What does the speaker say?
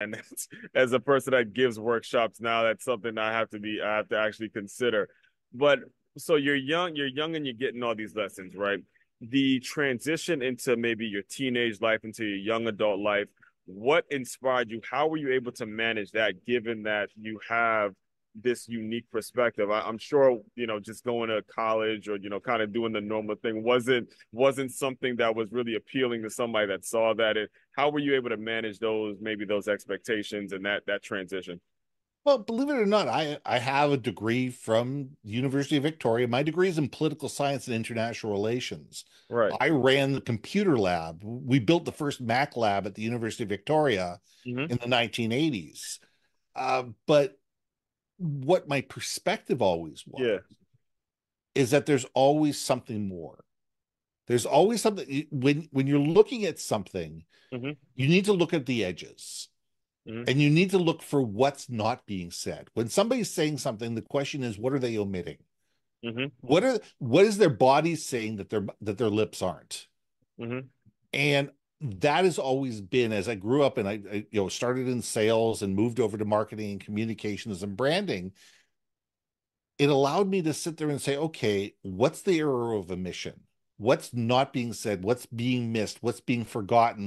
and as a person that gives workshops now, that's something I have to be I have to actually consider. But so you're young, you're young, and you're getting all these lessons, right? The transition into maybe your teenage life, into your young adult life. What inspired you? How were you able to manage that, given that you have this unique perspective. I, am sure you know just going to college or you know kind of doing the normal thing wasn't wasn't something that was really appealing to somebody that saw that. And how were you able to manage those maybe those expectations and that that transition? Well, believe it or not, I I have a degree from University of Victoria. My degree is in political science and international relations. Right. I ran the computer lab. We built the first Mac lab at the University of Victoria mm-hmm. in the 1980s. Uh, but what my perspective always was yeah. is that there's always something more. There's always something when when you're looking at something, mm-hmm. you need to look at the edges. Mm-hmm. And you need to look for what's not being said. When somebody's saying something, the question is, what are they omitting? Mm-hmm. What are what is their body saying that their that their lips aren't? Mm-hmm. And that has always been as I grew up and I, I, you know started in sales and moved over to marketing and communications and branding it allowed me to sit there and say okay what's the error of omission? What's not being said? What's being missed? What's being forgotten